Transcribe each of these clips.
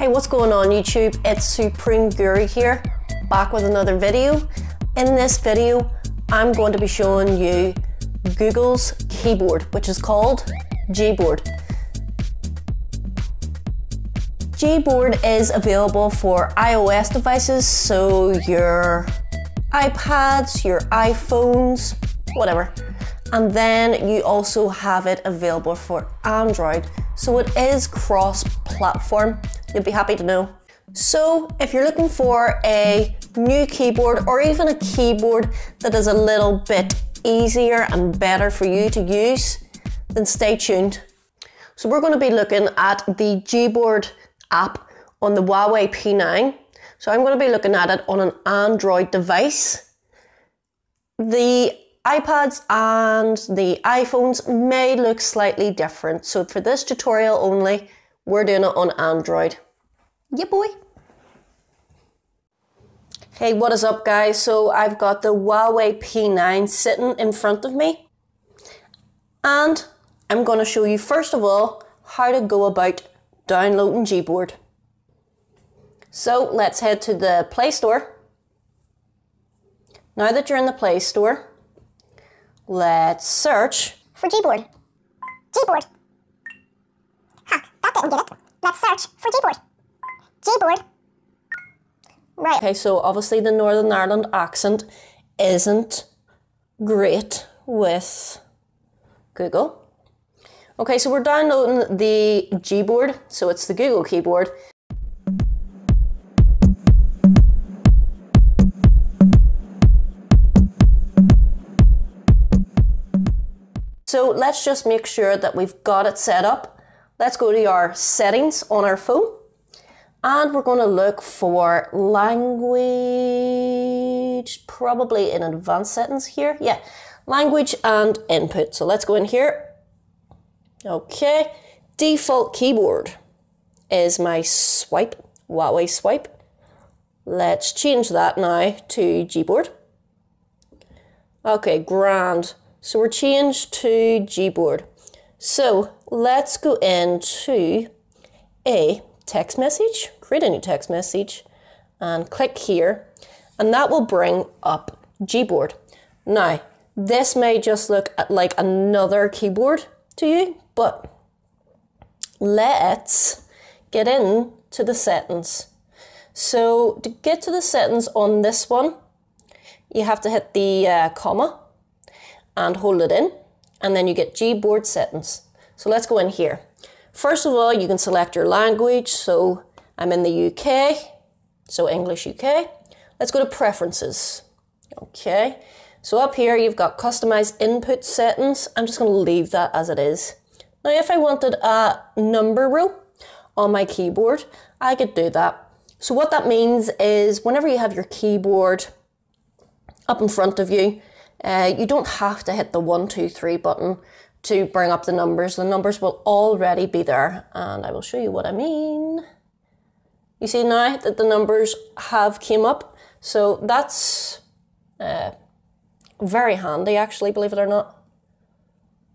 Hey, what's going on YouTube? It's Supreme Guru here, back with another video. In this video, I'm going to be showing you Google's keyboard, which is called Gboard. Gboard is available for iOS devices, so your iPads, your iPhones, whatever. And then you also have it available for Android. So it is cross platform. You'll be happy to know. So if you're looking for a new keyboard or even a keyboard that is a little bit easier and better for you to use, then stay tuned. So we're going to be looking at the Gboard app on the Huawei P9. So I'm going to be looking at it on an Android device. The iPads and the iPhones may look slightly different. So for this tutorial only, we're doing it on Android. Yeah, boy. Hey, what is up, guys? So I've got the Huawei P9 sitting in front of me. And I'm going to show you, first of all, how to go about downloading Gboard. So let's head to the Play Store. Now that you're in the Play Store, let's search for Gboard. Gboard. Ha, that didn't get it. Let's search for Gboard. Gboard. Right. Okay, so obviously the Northern Ireland accent isn't great with Google. Okay, so we're downloading the Gboard, so it's the Google keyboard. So let's just make sure that we've got it set up. Let's go to our settings on our phone and we're going to look for language, probably in advanced settings here. Yeah, language and input. So let's go in here. Okay, default keyboard is my swipe, Huawei swipe. Let's change that now to Gboard. Okay, grand. So we're changed to Gboard. So let's go into a text message, create a new text message, and click here, and that will bring up Gboard. Now, this may just look like another keyboard to you, but let's get in to the settings. So to get to the settings on this one, you have to hit the uh, comma and hold it in, and then you get Gboard settings. So let's go in here. First of all, you can select your language. So I'm in the UK, so English UK. Let's go to preferences. Okay, so up here you've got customize input settings. I'm just going to leave that as it is. Now, if I wanted a number row on my keyboard, I could do that. So what that means is whenever you have your keyboard up in front of you, uh, you don't have to hit the one, two, three button to bring up the numbers. The numbers will already be there, and I will show you what I mean. You see now that the numbers have came up, so that's uh, very handy actually, believe it or not.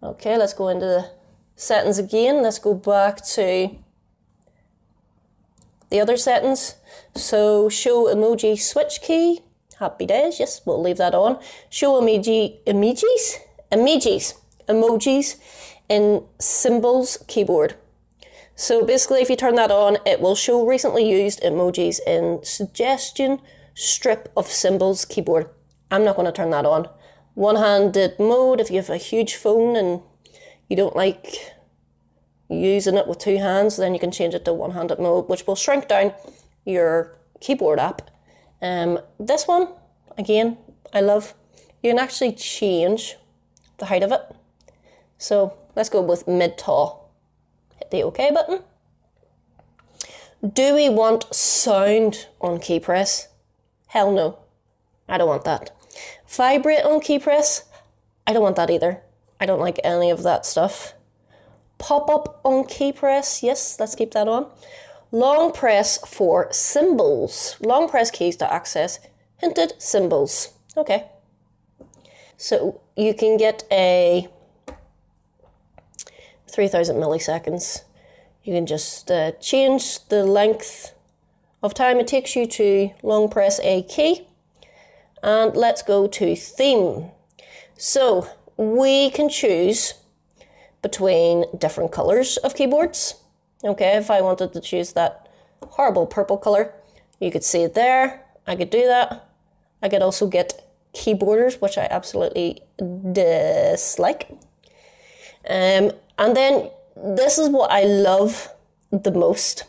Okay, let's go into the settings again. Let's go back to the other settings. So show emoji switch key. Happy days. Yes, we'll leave that on. Show emoji emojis. Emojis. Emojis in symbols keyboard. So basically, if you turn that on, it will show recently used emojis in suggestion strip of symbols keyboard. I'm not going to turn that on. One handed mode, if you have a huge phone and you don't like using it with two hands, then you can change it to one handed mode, which will shrink down your keyboard app um, this one, again, I love. You can actually change the height of it. So let's go with mid tall. Hit the OK button. Do we want sound on key press? Hell no. I don't want that. Vibrate on key press? I don't want that either. I don't like any of that stuff. Pop up on key press? Yes, let's keep that on. Long press for symbols. Long press keys to access hinted symbols. Okay. So you can get a 3000 milliseconds. You can just uh, change the length of time it takes you to long press a key. And let's go to theme. So we can choose between different colors of keyboards. Okay, if I wanted to choose that horrible purple color, you could see it there. I could do that. I could also get key borders, which I absolutely dislike. Um, and then this is what I love the most.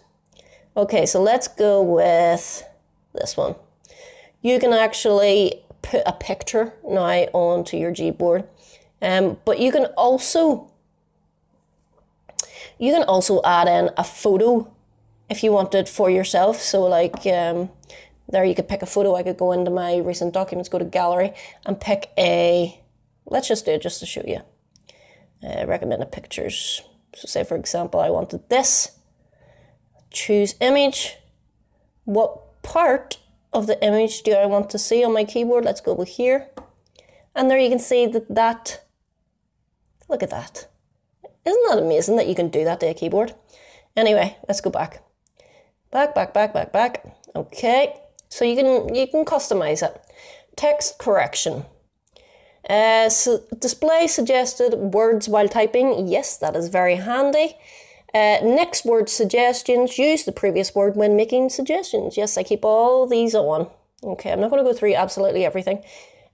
Okay, so let's go with this one. You can actually put a picture now onto your Gboard, um, but you can also you can also add in a photo if you wanted for yourself. So like um, there you could pick a photo. I could go into my recent documents, go to gallery and pick a, let's just do it just to show you. Uh, recommended pictures. So say for example, I wanted this. Choose image. What part of the image do I want to see on my keyboard? Let's go over here. And there you can see that that, look at that. Isn't that amazing that you can do that to a keyboard? Anyway, let's go back. Back, back, back, back, back. Okay, so you can you can customize it. Text correction. Uh, so display suggested words while typing. Yes, that is very handy. Uh, next word suggestions. Use the previous word when making suggestions. Yes, I keep all these on. Okay, I'm not going to go through absolutely everything.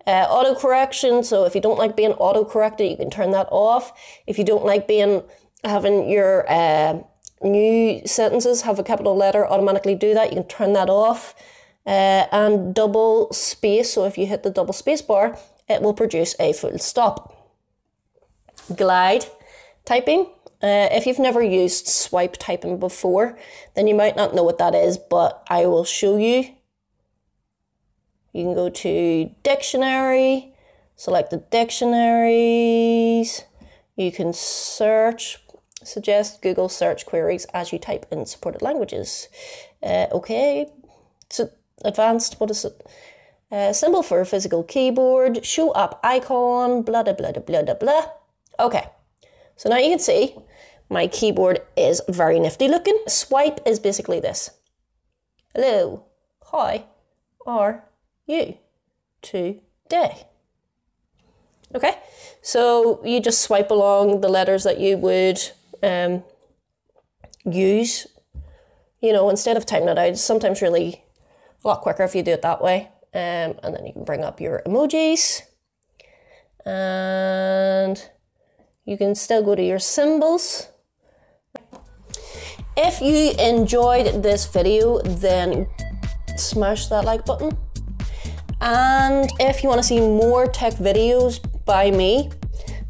Uh, auto correction. So if you don't like being auto corrected, you can turn that off. If you don't like being having your uh, new sentences have a capital letter, automatically do that. You can turn that off. Uh, and double space. So if you hit the double space bar, it will produce a full stop. Glide typing. Uh, if you've never used swipe typing before, then you might not know what that is, but I will show you. You can go to dictionary, select the dictionaries. You can search, suggest Google search queries as you type in supported languages. Uh, okay, so advanced, what is it? Uh, symbol for a physical keyboard, show up icon, blah, blah, blah, blah, blah, blah. Okay, so now you can see my keyboard is very nifty looking. Swipe is basically this. Hello, hi, are you today? Okay, so you just swipe along the letters that you would um, use. You know, instead of typing it out, it's sometimes really a lot quicker if you do it that way. Um, and then you can bring up your emojis. And you can still go to your symbols. If you enjoyed this video, then smash that like button. And if you want to see more tech videos by me,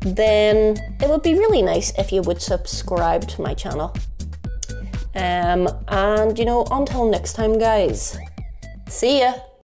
then it would be really nice if you would subscribe to my channel. Um, and you know, until next time, guys. See ya!